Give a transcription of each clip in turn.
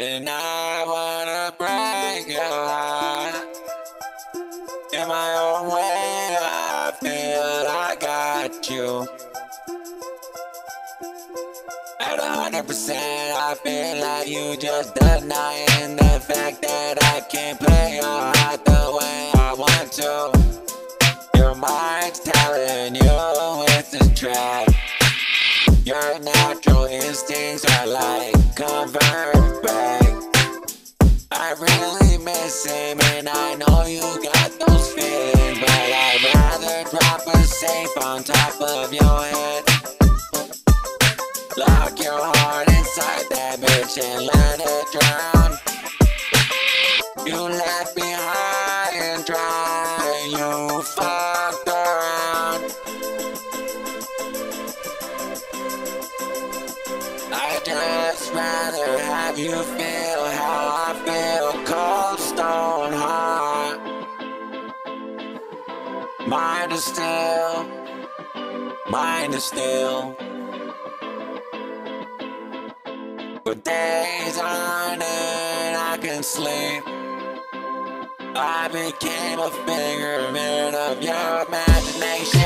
And I wanna break your heart. In my own way, I feel I got you. At a hundred percent, I feel like you just denying the fact that I can't play your heart the way I want to. Your mind's telling you it's a trap. Your natural instincts are like convert back. I really miss him, and I know you got those feelings, but I'd rather drop a safe on top of your head. Lock your heart inside that bitch and let it drown. You left me I just rather have you feel how I feel, cold stone heart. Mind is still, mind is still. For days on end, I can sleep. I became a figment of your imagination.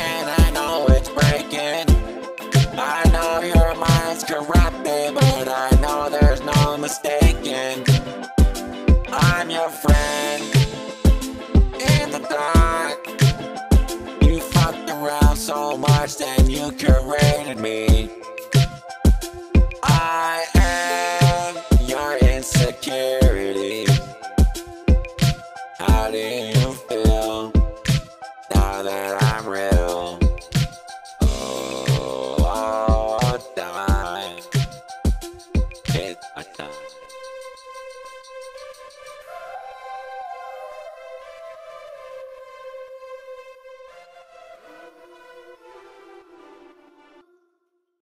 Corrupted, but I know there's no mistaking. I'm your friend in the dark. You fucked around so much, then you curated me. I am your insecurity. How do you feel now that I'm real? Oh, oh, time. Até.